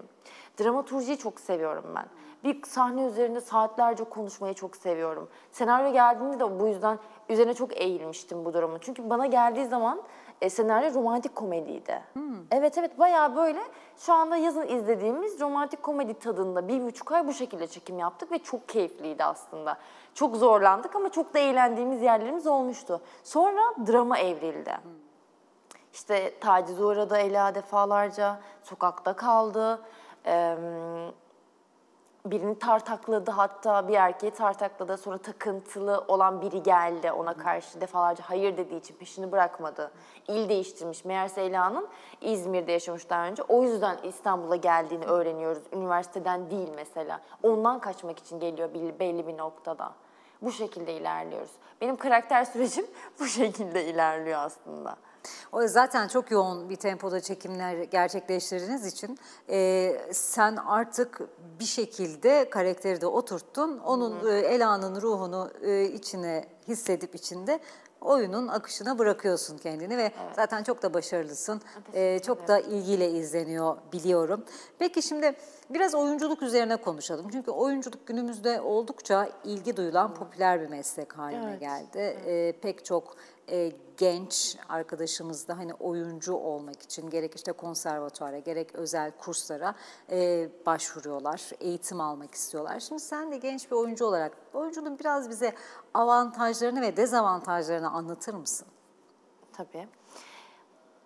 Dramaturjiyi çok seviyorum ben. Bir sahne üzerinde saatlerce konuşmayı çok seviyorum. Senaryo geldiğinde de bu yüzden üzerine çok eğilmiştim bu durumun. Çünkü bana geldiği zaman e, senaryo romantik komediydi. Evet evet bayağı böyle şu anda yazın izlediğimiz romantik komedi tadında bir buçuk ay bu şekilde çekim yaptık ve çok keyifliydi aslında. Çok zorlandık ama çok da eğlendiğimiz yerlerimiz olmuştu. Sonra drama evrildi. İşte taciz uğradı Ela defalarca, sokakta kaldı. Eee birini tartakladı hatta bir erkeği tartakladı sonra takıntılı olan biri geldi ona karşı defalarca hayır dediği için peşini bırakmadı. İl değiştirmiş meğerse Ela'nın İzmir'de yaşamış daha önce o yüzden İstanbul'a geldiğini öğreniyoruz üniversiteden değil mesela ondan kaçmak için geliyor belli bir noktada. Bu şekilde ilerliyoruz. Benim karakter sürecim bu şekilde ilerliyor aslında. O zaten çok yoğun bir tempoda çekimler gerçekleştirdiğiniz için e, sen artık bir şekilde karakteri de oturttun. Onun e, Ela'nın ruhunu e, içine hissedip içinde oyunun akışına bırakıyorsun kendini ve evet. zaten çok da başarılısın. Ee, çok da ilgiyle izleniyor biliyorum. Peki şimdi biraz oyunculuk üzerine konuşalım. Çünkü oyunculuk günümüzde oldukça ilgi duyulan popüler bir meslek haline evet. geldi. Evet. Ee, pek çok e, genç arkadaşımız da hani oyuncu olmak için gerek işte konservatuara gerek özel kurslara e, başvuruyorlar, eğitim almak istiyorlar. Şimdi sen de genç bir oyuncu olarak oyunculuğun biraz bize avantajlarını ve dezavantajlarını anlatır mısın? Tabii.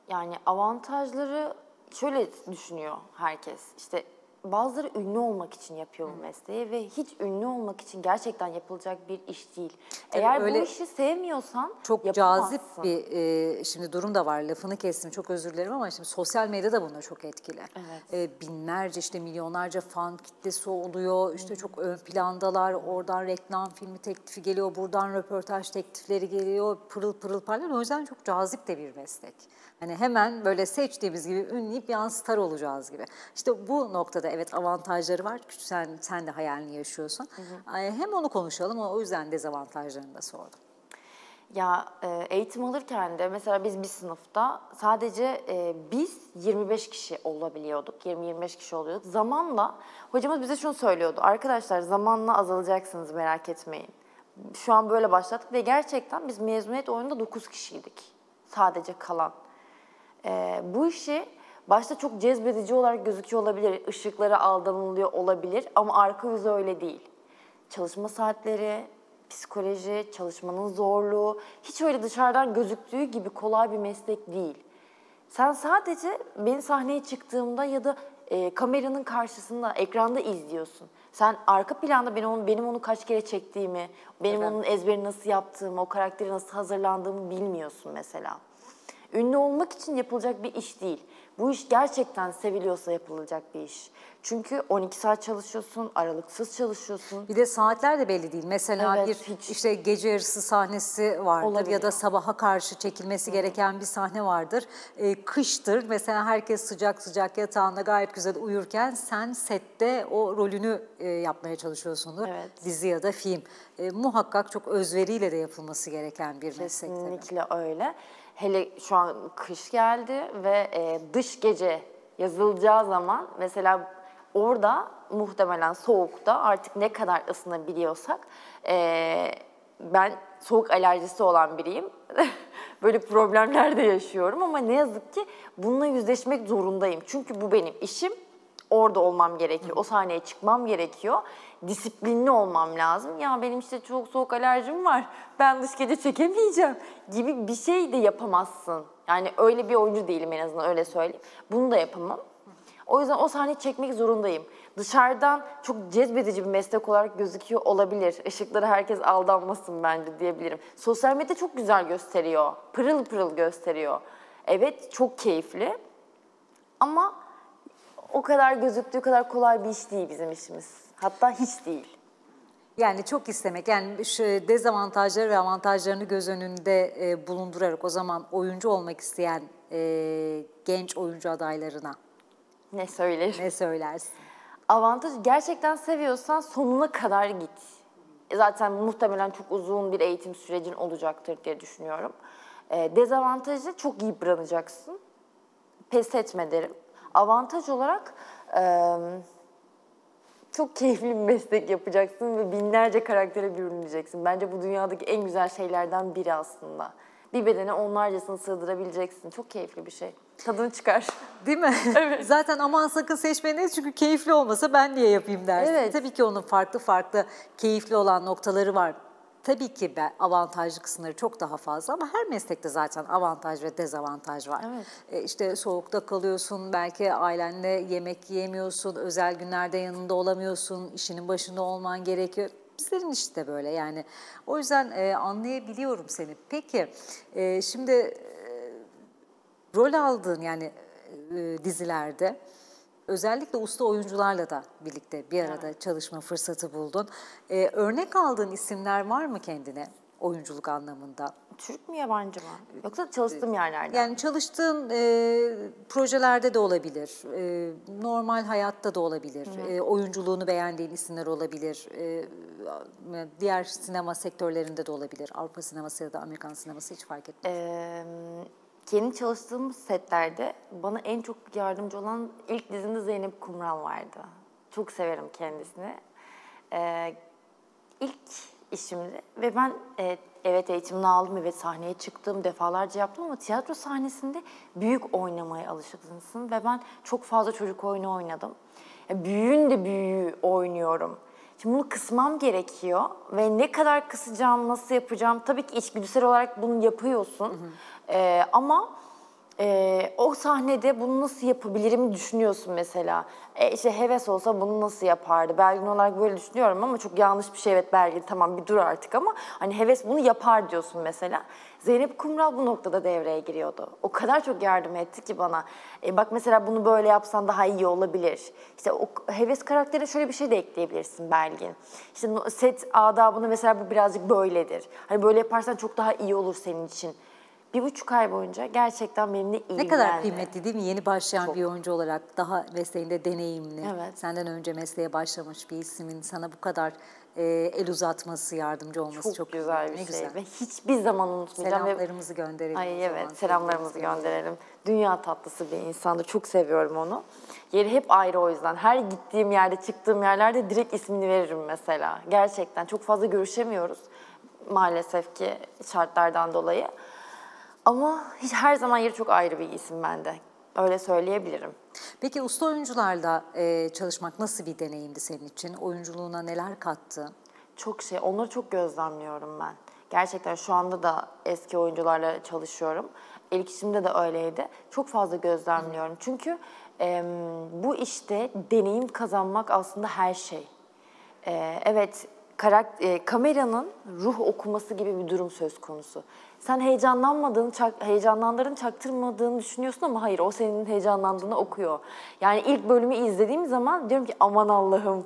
Yani avantajları şöyle düşünüyor herkes. İşte bazıları ünlü olmak için yapıyor bu mesleği ve hiç ünlü olmak için gerçekten yapılacak bir iş değil. Tabii Eğer öyle bu işi sevmiyorsan çok cazip bir e, şimdi durum da var. Lafını kestim çok özür dilerim ama şimdi sosyal medya da buna çok etkili. Evet. E, binlerce işte milyonlarca fan kitlesi oluyor. İşte Hı. çok ön plandalar. Oradan reklam filmi teklifi geliyor. Buradan röportaj teklifleri geliyor. Pırıl pırıl parlıyor. O yüzden çok cazip de bir meslek. Hani hemen böyle seçtiğimiz gibi ünleyip yansıtar olacağız gibi. İşte bu noktada evet avantajları var. Sen, sen de hayalini yaşıyorsun. Hı hı. Hem onu konuşalım ama o yüzden dezavantajlarını da sordum. Ya e, eğitim alırken de mesela biz bir sınıfta sadece e, biz 25 kişi olabiliyorduk. 20-25 kişi oluyorduk. Zamanla hocamız bize şunu söylüyordu. Arkadaşlar zamanla azalacaksınız merak etmeyin. Şu an böyle başladık ve gerçekten biz mezuniyet oyununda 9 kişiydik. Sadece kalan. E, bu işi başta çok cezbedici olarak gözüküyor olabilir, ışıklara aldanılıyor olabilir ama arka yüzü öyle değil. Çalışma saatleri, psikoloji, çalışmanın zorluğu hiç öyle dışarıdan gözüktüğü gibi kolay bir meslek değil. Sen sadece ben sahneye çıktığımda ya da e, kameranın karşısında, ekranda izliyorsun. Sen arka planda benim onu, benim onu kaç kere çektiğimi, benim Evet. onun ezberini nasıl yaptığımı, o karakteri nasıl hazırlandığımı bilmiyorsun mesela. Ünlü olmak için yapılacak bir iş değil. Bu iş gerçekten seviliyorsa yapılacak bir iş. Çünkü 12 saat çalışıyorsun, aralıksız çalışıyorsun. Bir de saatler de belli değil. Mesela Evet, bir hiç. işte gece yarısı sahnesi vardır ya Olabiliyor. da sabaha karşı çekilmesi gereken bir sahne vardır. Ee, kıştır mesela herkes sıcak sıcak yatağında gayet güzel uyurken sen sette o rolünü e, yapmaya çalışıyorsundur. Evet. Dizi ya da film. E, muhakkak çok özveriyle de yapılması gereken bir meslek. Kesinlikle öyle. Hele şu an kış geldi ve e, dış gece yazılacağı zaman mesela orada muhtemelen soğukta artık ne kadar ısınabiliyorsak e, ben soğuk alerjisi olan biriyim. Böyle problemler de yaşıyorum ama ne yazık ki bununla yüzleşmek zorundayım. Çünkü bu benim işim. Orada olmam gerekiyor. O sahneye çıkmam gerekiyor. Disiplinli olmam lazım. Ya benim işte çok soğuk alerjim var. Ben dış gece çekemeyeceğim gibi bir şey de yapamazsın. Yani öyle bir oyuncu değilim en azından öyle söyleyeyim. Bunu da yapamam. O yüzden o sahneyi çekmek zorundayım. Dışarıdan çok cezbedici bir meslek olarak gözüküyor olabilir. Işıkları herkes aldanmasın bence diyebilirim. Sosyal medya çok güzel gösteriyor. Pırıl pırıl gösteriyor. Evet çok keyifli. Ama o kadar gözüktüğü kadar kolay bir iş değil bizim işimiz. Hatta hiç değil. Yani çok istemek, yani şu dezavantajları ve avantajlarını göz önünde e, bulundurarak o zaman oyuncu olmak isteyen e, genç oyuncu adaylarına Ne söylerim? ne söylersin? Avantaj gerçekten seviyorsan sonuna kadar git. E, Zaten muhtemelen çok uzun bir eğitim sürecin olacaktır diye düşünüyorum. E, dezavantajı çok yıpranacaksın. Pes etme derim. Avantaj olarak e, çok keyifli bir meslek yapacaksın ve binlerce karaktere bürüneceksin. Bence bu dünyadaki en güzel şeylerden biri aslında. Bir bedene onlarcasını sığdırabileceksin. Çok keyifli bir şey. Tadını çıkar. Değil mi? Zaten aman sakın seçmeyiniz çünkü keyifli olmasa ben niye yapayım dersin. Evet. Tabii ki onun farklı farklı keyifli olan noktaları var. Tabii ki be- avantajlı kısımları çok daha fazla ama her meslekte zaten avantaj ve dezavantaj var. Evet. E, işte soğukta kalıyorsun, belki ailenle yemek yiyemiyorsun, özel günlerde yanında olamıyorsun, işinin başında olman gerekiyor. Bizlerin işi de böyle yani. O yüzden e, anlayabiliyorum seni. Peki e, şimdi rol aldığın yani e, dizilerde özellikle usta oyuncularla da birlikte bir arada çalışma fırsatı buldun. E, örnek aldığın isimler var mı kendine oyunculuk anlamında? Türk mü yabancı mı? Yoksa çalıştığım yerlerde. Yani çalıştığın e, projelerde de olabilir, e, normal hayatta da olabilir, e, oyunculuğunu beğendiğin isimler olabilir, e, diğer sinema sektörlerinde de olabilir, Avrupa sineması ya da Amerikan sineması hiç fark etmez. Ee, yeni çalıştığım setlerde bana en çok yardımcı olan ilk dizimde Zeynep Kumral vardı. Çok severim kendisini. Ee, ilk işimdi ve ben e, evet eğitimini aldım, evet sahneye çıktım, defalarca yaptım ama tiyatro sahnesinde büyük oynamaya alışıksın ve ben çok fazla çocuk oyunu oynadım. Ya büyüğün de büyüğü oynuyorum. Şimdi bunu kısmam gerekiyor ve ne kadar kısacağım, nasıl yapacağım? Tabii ki içgüdüsel olarak bunu yapıyorsun. Ee, ama e, o sahnede bunu nasıl yapabilirim düşünüyorsun mesela. E, işte heves olsa bunu nasıl yapardı? Belgin olarak böyle düşünüyorum ama çok yanlış bir şey. Evet Belgin tamam bir dur artık ama hani heves bunu yapar diyorsun mesela. Zeynep Kumral bu noktada devreye giriyordu. O kadar çok yardım etti ki bana. E, bak mesela bunu böyle yapsan daha iyi olabilir. İşte o heves karakterine şöyle bir şey de ekleyebilirsin Belgin. İşte set adabını mesela bu birazcık böyledir. Hani böyle yaparsan çok daha iyi olur senin için. Bir buçuk ay boyunca gerçekten benimle ilgilendi. Ne kadar kıymetli değil mi? Yeni başlayan bir oyuncu olarak daha mesleğinde deneyimli, Evet. senden önce mesleğe başlamış bir ismin sana bu kadar e, el uzatması, yardımcı olması çok, çok, güzel bir ne şey güzel. ve hiçbir zaman unutmayacağım. Selamlarımızı gönderelim. Ay zaman. evet selamlarımızı gönderelim. Dünya tatlısı bir insandır. Çok seviyorum onu. Yeri hep ayrı o yüzden. Her gittiğim yerde, çıktığım yerlerde direkt ismini veririm mesela. Gerçekten çok fazla görüşemiyoruz maalesef ki şartlardan dolayı. Ama hiç her zaman yeri çok ayrı bir isim bende. Öyle söyleyebilirim. Peki usta oyuncularla e, çalışmak nasıl bir deneyimdi senin için? Oyunculuğuna neler kattı? Çok şey, onları çok gözlemliyorum ben. Gerçekten şu anda da eski oyuncularla çalışıyorum. İlk işimde de öyleydi. Çok fazla gözlemliyorum. Çünkü Em, bu işte deneyim kazanmak aslında her şey. Ee, evet, karak- e, kameranın ruh okuması gibi bir durum söz konusu. Sen heyecanlanmadığını, çak- heyecanlandığını çaktırmadığını düşünüyorsun ama hayır o senin heyecanlandığını okuyor. Yani ilk bölümü izlediğim zaman diyorum ki aman Allah'ım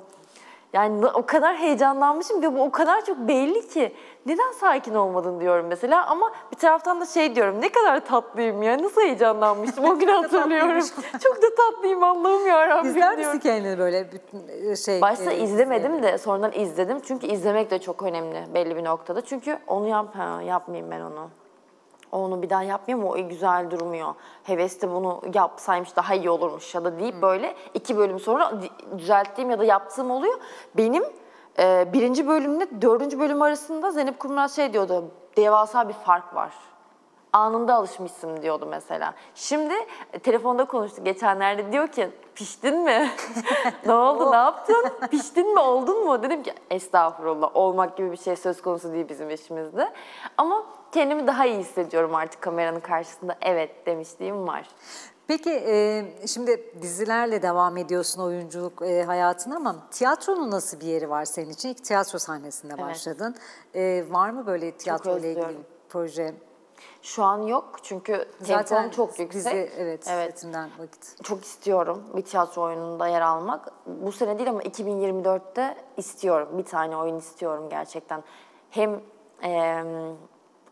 yani o kadar heyecanlanmışım ve bu o kadar çok belli ki neden sakin olmadın diyorum mesela ama bir taraftan da şey diyorum ne kadar tatlıyım ya nasıl heyecanlanmıştım o gün hatırlıyorum. çok da tatlıyım Allah'ım ya İzler misin kendini böyle bütün e, şey? Başta e, izlemedim de sonradan izledim. Çünkü izlemek de çok önemli belli bir noktada. Çünkü onu yap, ha, yapmayayım ben onu. Onu bir daha yapmayayım o güzel durmuyor. Heves'te bunu yapsaymış daha iyi olurmuş ya da deyip böyle iki bölüm sonra düzelttiğim ya da yaptığım oluyor. Benim e, birinci bölümle dördüncü bölüm arasında Zeynep Kurmaz şey diyordu. Devasa bir fark var anında alışmışsın diyordu mesela. Şimdi e, telefonda konuştuk geçenlerde diyor ki piştin mi? ne oldu ne yaptın? Piştin mi oldun mu? Dedim ki estağfurullah olmak gibi bir şey söz konusu değil bizim işimizde. Ama kendimi daha iyi hissediyorum artık kameranın karşısında. Evet demişliğim var. Peki e, şimdi dizilerle devam ediyorsun oyunculuk e, hayatına ama tiyatronun nasıl bir yeri var senin için? İlk tiyatro sahnesinde başladın. E, var mı böyle tiyatro ile ilgili proje? Şu an yok çünkü Zaten çok yüksek. dizi evet, evet. vakit. Çok istiyorum bir tiyatro oyununda yer almak. Bu sene değil ama 2024'te istiyorum. Bir tane oyun istiyorum gerçekten. Hem eee,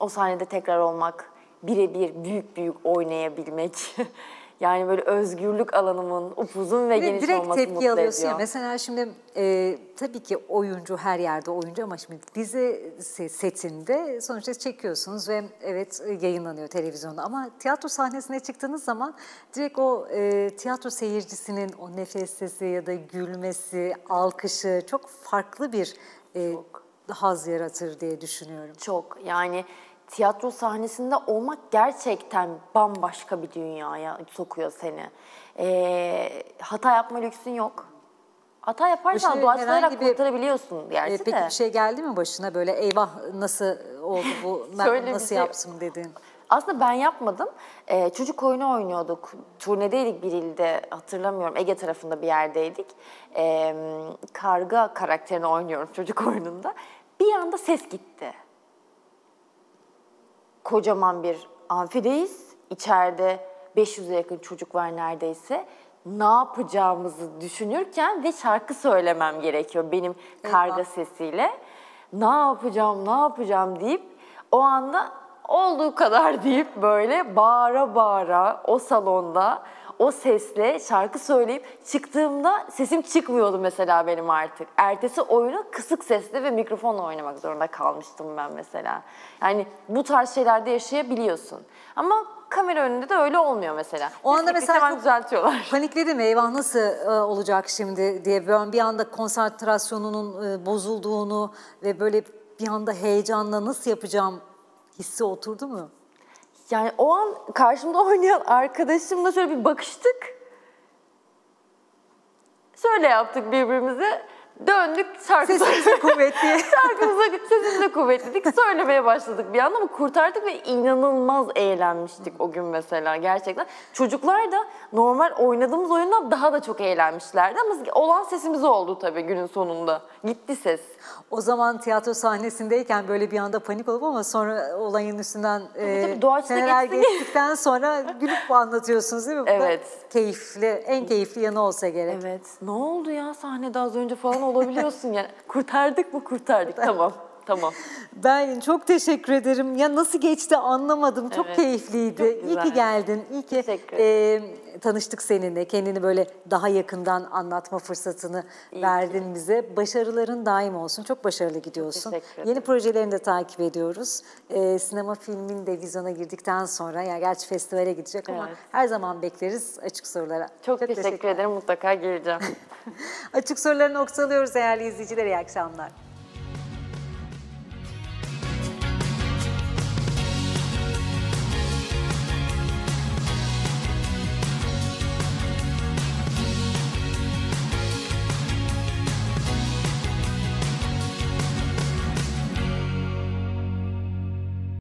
o sahnede tekrar olmak, birebir büyük büyük oynayabilmek. yani böyle özgürlük alanımın upuzun ve Ve geniş direkt olması tepki mutlu alıyorsun ya. ediyor. Mesela şimdi e, tabii ki oyuncu her yerde oyuncu ama şimdi dizi se- setinde sonuçta çekiyorsunuz ve evet e, yayınlanıyor televizyonda ama tiyatro sahnesine çıktığınız zaman direkt o e, tiyatro seyircisinin o nefes sesi ya da gülmesi, alkışı çok farklı bir e, haz yaratır diye düşünüyorum. Çok yani tiyatro sahnesinde olmak gerçekten bambaşka bir dünyaya sokuyor seni. Ee, hata yapma lüksün yok. Hata yaparsan doğaçlayarak bir- kurtarabiliyorsun gerçi E, peki de. bir şey geldi mi başına böyle eyvah nasıl oldu bu ben nasıl şey- yapsın dedin? Aslında ben yapmadım. Ee, çocuk oyunu oynuyorduk. Turnedeydik bir ilde hatırlamıyorum. Ege tarafında bir yerdeydik. Ee, karga karakterini oynuyorum çocuk oyununda. Bir anda ses gitti. Kocaman bir amfideyiz. İçeride 500'e yakın çocuk var neredeyse. Ne yapacağımızı düşünürken ve şarkı söylemem gerekiyor benim karga Eyvah. sesiyle. Ne yapacağım, ne yapacağım deyip o anda olduğu kadar deyip böyle bağıra bağıra o salonda o sesle şarkı söyleyip çıktığımda sesim çıkmıyordu mesela benim artık. Ertesi oyunu kısık sesle ve mikrofonla oynamak zorunda kalmıştım ben mesela. Yani bu tarz şeylerde yaşayabiliyorsun. Ama kamera önünde de öyle olmuyor mesela. O anda Kesinlikle mesela çok düzeltiyorlar. Panikledim eyvah nasıl e, olacak şimdi diye ben bir anda konsantrasyonunun e, bozulduğunu ve böyle bir anda heyecanla nasıl yapacağım hissi oturdu mu? Yani o an karşımda oynayan arkadaşımla şöyle bir bakıştık. Şöyle yaptık birbirimize. Döndük şarkı Sesimiz kuvvetli. Şarkımıza sesimizi kuvvetledik. Söylemeye başladık bir anda ama kurtardık ve inanılmaz eğlenmiştik o gün mesela gerçekten. Çocuklar da normal oynadığımız oyundan daha da çok eğlenmişlerdi ama olan sesimiz oldu tabii günün sonunda. Gitti ses. O zaman tiyatro sahnesindeyken böyle bir anda panik olup ama sonra olayın üstünden e, tabii, seneler geçti. geçtikten sonra gülüp anlatıyorsunuz değil mi? Bu Evet. Keyifli, en keyifli yanı olsa gerek. Evet. Ne oldu ya sahnede az önce falan olabiliyorsun yani. Kurtardık mı kurtardık. tamam. Tamam. Ben çok teşekkür ederim. Ya nasıl geçti anlamadım. Çok Evet. keyifliydi. Çok İyi ki geldin. İyi ki Teşekkür e, tanıştık seninle. Kendini böyle daha yakından anlatma fırsatını verdin bize. Başarıların daim olsun. Çok başarılı gidiyorsun. teşekkür ederim. Yeni projelerini de takip ediyoruz. E, sinema filmin de vizyona girdikten sonra, ya gerçi festivale gidecek ama Evet. her zaman bekleriz açık sorulara. Çok, teşekkür ederim. Mutlaka geleceğim. Açık soruları noktalıyoruz değerli izleyiciler. İyi akşamlar.